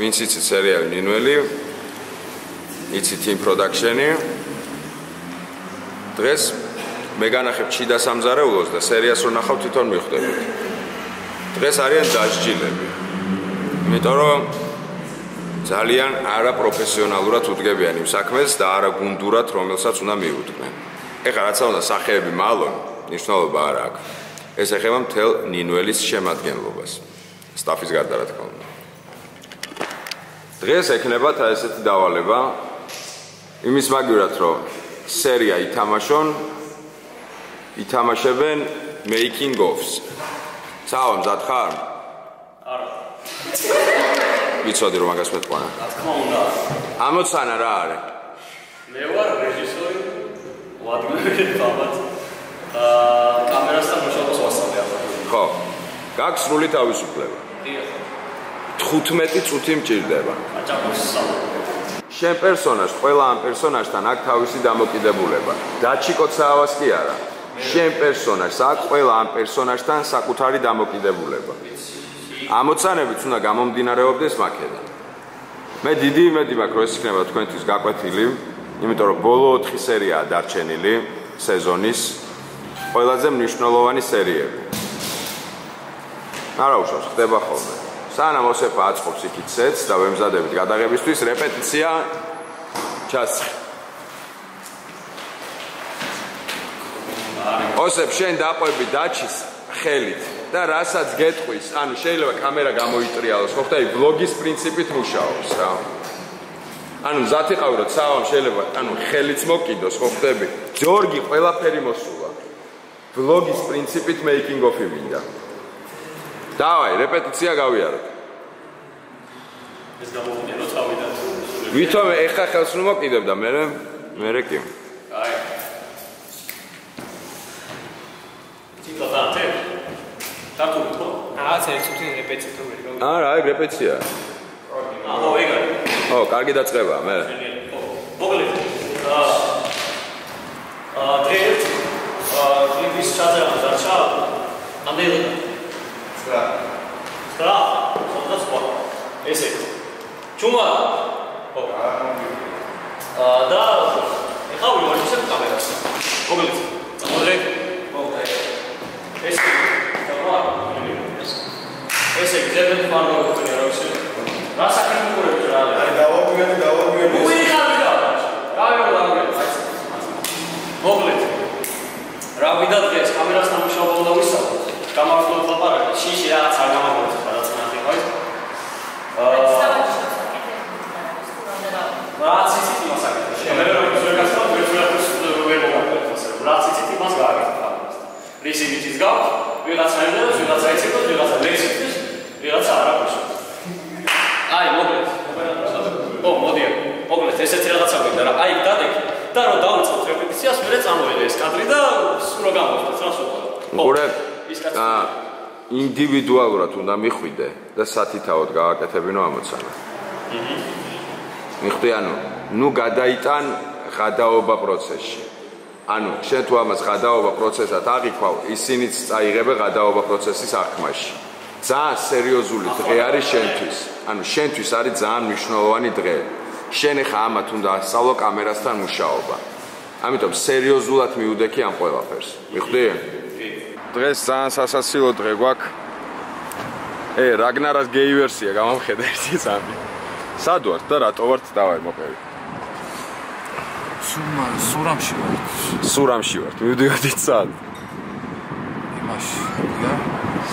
ვინც იცით სერიალი ნინველი იცით იმ პროდაქშენი დღეს მე განახებ ჩიდა სამზარეულოს და სერიას რო ნახავ თვითონ მიხვდებით. დღეს არიან დაჟჯილები იმიტომ რომ ძალიან არაპროფესიონალურად უდგებიან იმ საქმეს და არა გუნდურად რომელსაც უნდა მიუდგნენ ეხლა რაც უნდა სახეები მალონ ნიშნულობა არ აქვს. ეს ეხება მთელ ნინველის შემადგენლობას. სტაფის გარდა რა თქმა უნდა. დღეს ექნებათ ესეთი დავალება. იმის მაგივრად რომ სერია ითამაშონ ითამაშებენ making ofs. ცაო მზად ხარ? არა. ვიცოდი რომ მაგას მეტყვანა. რა თქმა უნდა. ამოცანა რა არის? მე ვარ ვადმე თამაც აა კამერასთან მუშაობს ვასწავლე ახლა ხო გაქვს სრული თავისუფლება დიახ 15 წუთი მჭირდება. სამა. შენ პერსონაჟს, ყველა ამ პერსონაჟთან აქვს თავისი დამოკიდებულება. დაჩიკოცაავას კი არა. შენ პერსონაჟს აქვს ყველა ამ პერსონაჟთან საკუთარი დამოკიდებულება. ამოცანებიც უნდა გამომდინარეობდეს მაქედან. მე დიდი იმედი მაქვს, რომ ეს იქნება თქვენთვის გაკვეთილი, იმიტომ რომ ბოლო 4 სერიაა დარჩენილი სეზონის ყველაზე მნიშვნელოვანი სერიები. არა უშავს, ხდება ხოლმე. სანამ ოსეფა აწყობს იქით სეტს და ვემზადებით გადაღებისთვის რეპეტიცია ჩასხი ოსეფ შენ დაყვები დაჩის ხელით და რასაც გეტყვის ანუ შეიძლება კამერა გამოიტრიალოს ხო ხტაი ვლოგის პრინციპით მუშაობს რა ანუ ზათიყავი რომ ცავამ შეიძლება ანუ ხელიც მოკიდოს ხო ხტები ჯორგი ყველაფერი მოსულა ვლოგის პრინციპით making of-ი მინდა დავაი, რეპეტიცია გავიაროთ. ეს გამოვიდეო თავიდან. ვითომ ეხა ხელს ნუ მოკიდებ და მე მე კი. აი. ციკლა დათე. დათუ თქო. აა, ეს ერთი რეპეტიცია ვერ გავიგე. არა, აი რეპეტიცია. აჰო, ეგარი. ო, კარგი დაწყება, მე. მოგლეთ. აა აა დღეს აა კლიპის ჩაწერა დარჩა. ამდენი სტრა. სტრა. სოთას ყო. ესე. ჩუმა. ო. აა და ეხა ვიმოჩეთ კამერას. მოგლეთ. მოდრე. ესე. თამა. ესე გზებენ ფანო ვიქნია რა ისე. რა რა. აი დავაგვიანე. უიხარ ვიდა. გავიო დავაგვიანე. მოგლეთ. რა ვიდა დღეს კამერასთან მუშაობა უნდა ვისაუბროთ. გამარჯვებულ ლაპარაკი შიში რაღაც არ გამარჯვებს რა თქმა უნდა აა რაც იცით იმას აკეთებს შეიძლება რომ ის ვერ გასწავლო ვერ ვერ მოგაკეთოს რაც იცით იმას გააკეთებ რის იმიჯის გაქვს ვიღაცა ხედავს ვიღაცა იცით ვიღაცა ლექსის ვიღაცა არ აქვს აი მოგლეთ ო მოდი ესეთი რაღაცა გვინდა რა აი დადეკ და რომ დავიწყოთ რეპეტიციას მერე წამოვიდე ეს კადრი და სულ რო გამოვიდეთ რა სულ ყურე აა ინდივიდუალურად უნდა მიხვიდე და სათითაოდ გააკეთებინო ამოცანა. აჰა. მიხვდი ანუ, ნუ გადაიტან ღადაობა პროცესში. ანუ შენ თუ ამას ღადაობა პროცესად აღიქვავ, ისინიც წაიღებენ ღადაობა პროცესის აღქმაში. ძალიან სერიოზული დღე არის შენთვის. ანუ შენთვის არის ძალიან მნიშვნელოვანი დღე. შენ ახლა ამათ უნდა ასწავლო კამერასთან მუშაობა. ამიტომ სერიოზულად მიუდექი ამ ყველაფერს. მიხვდი? აჰა. დღეს ძალიან სასაცილო დღე გვაქვს. ე, რაგნარას გეი ვერსია გამომხედა ერთი სამი. სად ვართ და რატო ვართ დავაი მოყევი? სუმა, სურამში ვართ. სურამში ვართ. მივდივართ სად? იმაში, რა?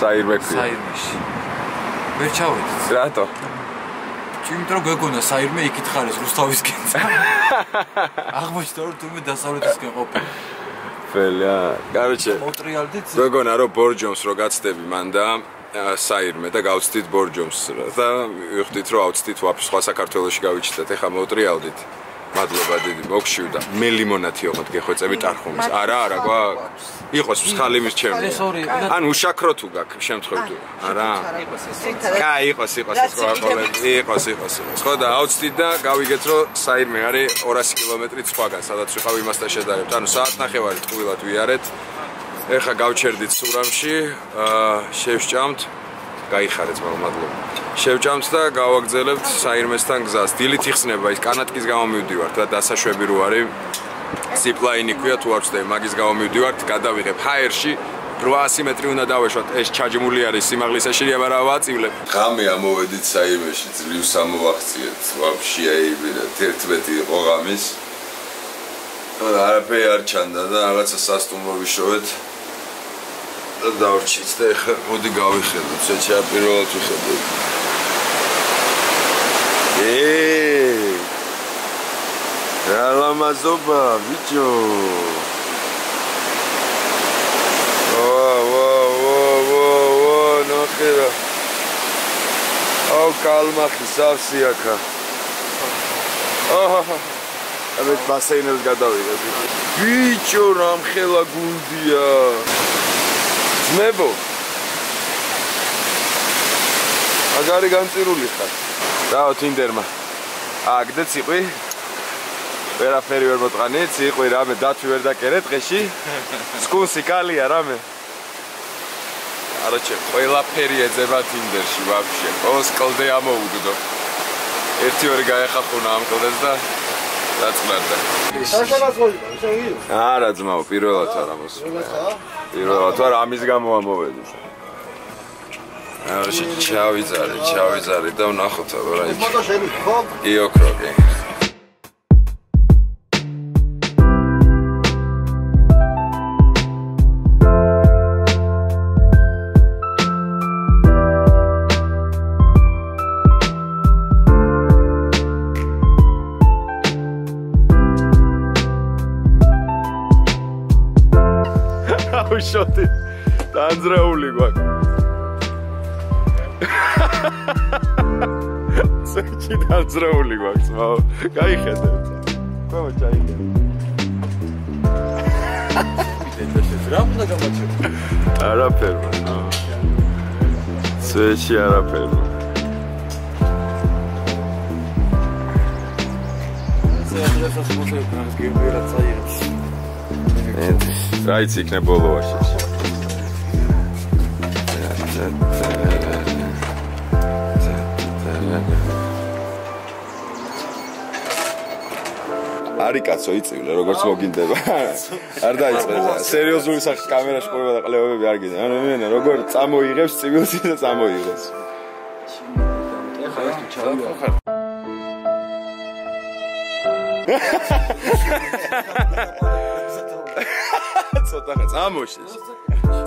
საირმეში. საირმეში. ვერ ჩავედით. რატო? იმიტომ რომ გეგონა საირმე იქით ხარ ეს რუსთავისკენ. აღმოჩნდა რომ თუმე დასავლეთისკენ ყოფილი. ფელია. კაროჩე. მოტრიალდით. გოგონა რო ბორჯომს რო გაცდები მან და საირმე და გავცდით ბორჯომს და ვიხდით რომ ავცდით ვაფშე სხვა საქართველოსში გავიჩნდეთ. ეხა მოტრიალდით. მადლობა დიდი მოგშივდა მე ლიმონათი ოღონდ გეხვეწები ტარხუმის არა არა გვაქვს იყოს მსხალიმის ჩემი. ან უშაქრო თუ გაქვს შემთხვევით არა. კაი იყოს იყოს ყოლები იყოს იყოს ხო და აუცდით და გავიგეთ რომ საირმე არის 200 კილომეტრი სხვაგან სადაც ვიყავ იმასთან შედარებით. ანუ საათ ნახევარი ტყუილად ვიარეთ. ეხა გავჩერდით სურამში, აა შევსჭამთ. გაიხარეთ მადლობა. შევჭამთ და გავაგზავნებთ საირმესთან გზას. დილით იხსნება ის კანატკის გამო მივდივართ და დასაშვები რო არის. ზიპლაინი ქვია თუ არ ვწდები, მაგის გამო მივდივართ, გადავიღებ ჰაერში. 800 მეტრი უნდა დავეშვათ. ეს ჩაჯმული არის სიმაღლისა შეიძლება რა ვაწივლებ. ღამე ამოვედით საიმეში, ძლივს ამოვახციეთ. ვაფშე აიბირა 11 იყო ღამის. არაფერი არ ჩანდა და რაღაცა სასტუმრო ვიშოვეთ. და დავრჩით და ეხლა მოდი გავიხედოთ, შეჭა პირველად ვიხედოთ. ე რა ლამაზობა, ბიჭო. ვა ვა ვა ვა ვა ნახერა. აუ კალმახი სავსი აქა. აჰა. ამეთ ბასეინებს გადავიღე. ბიჭო, რამხელა გუნდია. ძმებო. აგარი განწირული ხარ. დაო თინდერმა. აგდე ციყვი ვერაფერი ვერ მოტყანი ციყვი რამე დათვი ვერ დაკერე დღეში სკუნსი კალია რამე. არაჩე ყველაფერი ეძება თინდერში ვაფშე. ოს კლდე ამოუგდო ერთი ორი გაეხახუნა ამ კლდეს და დაწყნარდა არა ძმაო პირველად არ ამოსულა პირველად ვარ ამის გამო ამოვედი. აა ჩავიზარე, ჩავიზარე და ვნახოთ რა იქ. მოდი შენი ხო? იოქროკი. შოთი. დანძრეული გვაქვს. საჭი დანძრეული გვაქვს მაო გაიხედე. კომ ჩაიგე რა უნდა გამაჩერე არაფერმა ნო საჭი არაფერმა. საჭი ეს მოსე გიმბერა წაიღებს რაიც იქნება ბოლო ვაშეში. არი კაცო იწივლე როგორც მოგინდება. არ დაიწყე სერიოზული სახით კამერაში ყურება და ყლევები არ გინდა. ანუ მენა როგორ წამოიღებს წივილს და წამოიღებს. ხარ ცოტა ხა წამოშეს.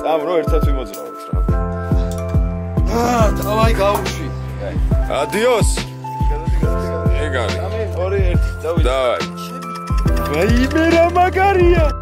წამ რო ერთად ვიმოძრავოთ რა. აა, დავაი გაუში. ადიოს. ეგარი. ამე 2 1 დავი. დავაი. ვაიმე რა მაგარია.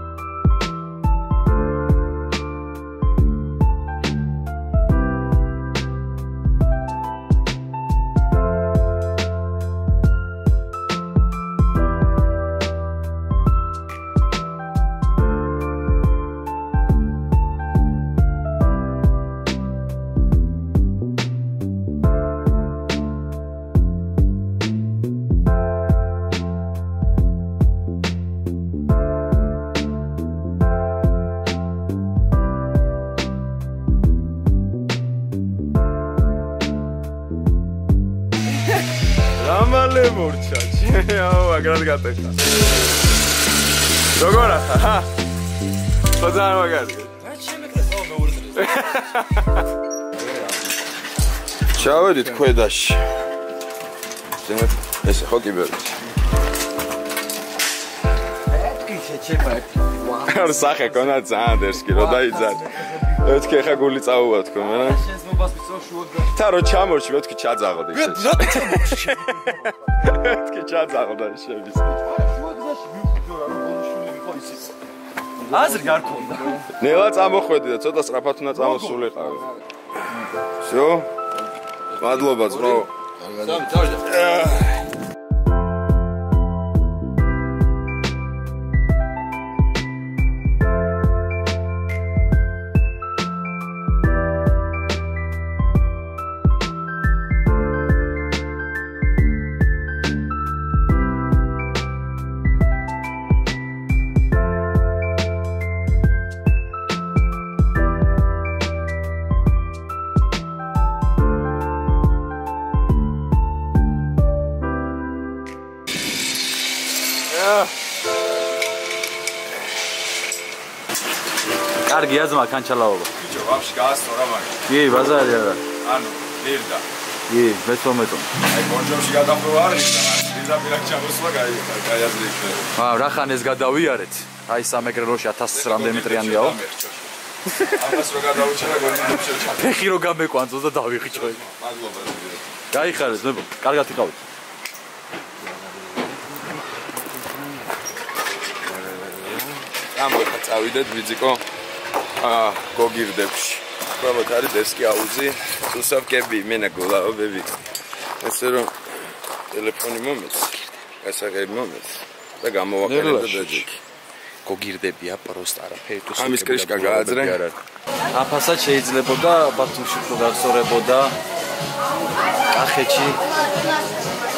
გატეხა. როგორ ახლა? ბაზარ მაგარი. ჩავედით ქვედაში. ზემოთ ესე ხო კიბერში. ეთკი შეჩება. არ სახე კონა ზანდერსკი რო დაიძარ. ეთკი ხა გული წაუვა თქო მე. თა რო ჩამორჩი მეთქი ჩაძაღოდი. რა ჩამორჩი? ეთკი ჩაძაღოდა შევის. აზრი არ ქონდა. ნელა წამოხვედი და ცოტა სწრაფად უნდა წამოსულიყავი. всё? მადლობა ძმაო. სამი, თავი. კარგი აძმა კანჩალაობა. ბიჭო, ვაფშე გაასწორა მაგ. კი, ბაზარი არა. ანუ, ლირდა. კი, მეთომეტო. აი, ბონჯოში გადახვევა არ იქნა, პირდაპირ აქ ჩამოსვლა გაიგე, გაიაზრი იქნება. აა, რახან ეს გადავიარეთ. აი, სამეგრელოში 1000 რამდენი ტრიანიაო. ამას რო გადაუჩერა გონიში ჩა. ფეხი რო გამეკვანძო და დავიღიჭო. მადლობა. გაიხარეს, ნება, კარგად იყავით. ამბოხა წავიდეთ ბიძიკო. აა, გოგირდებში. პრობოთ არის დესკი აუზი, სუსავკები, მენა გულაობები. ესე რომ ტელეფონი მომეც, გასაღები მომეც და გამოვაკეთებ და დაჯექი. გოგირდებია პროსტ არაფერი თუ ამის კრიშკა გააძრე? აფასად შეიძლებოდა ბათუმში თუ გასწორებოდა კახეთში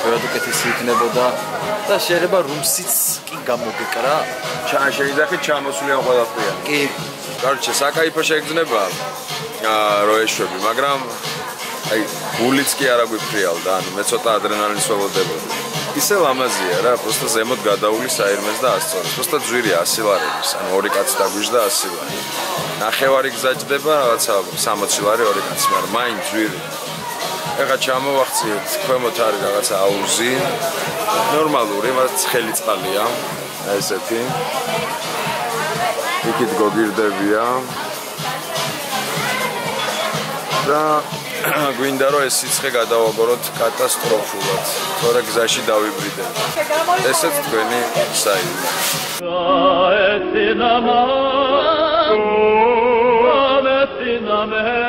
ვერად უკეთესი იქნებოდა და შეიძლება რუმსიც კი გამოგეკრა ჩააშეიძახი ჩამოსვლიან ყველაფრია. კი კარჩე, საკაიფო შეგრძნება აა როეშვები, მაგრამ აი გულიც კი არა გვიფრიალდა, ანუ მე ცოტა ადრენალინს ველოდებოდი. ისე ლამაზია რა, просто ზემოთ გადაული საერთმეს და ასწორე. просто ძვირი ასილარების, ანუ ორი კაცი დაგვიჟდა ასილარი. ნახევარი გზაჯდება რაღაცა 60 ლარი ორი კაცი, მაგრამ მაინც ძვირი. რაღაც ჩამოვახციეთ, ქვემოთ არის რაღაცა აუზი. ნორმალური, მას ცხელი წყალია, ესეთი. იქით გოგირდებია. და გვინდა რომ ეს სიცხე გადავაბოროთ კატასტროფულად. თორე გზაში დავიბრიდეთ. ესეც თქვენი საიტი. გაეცინამა. გაეცინამა.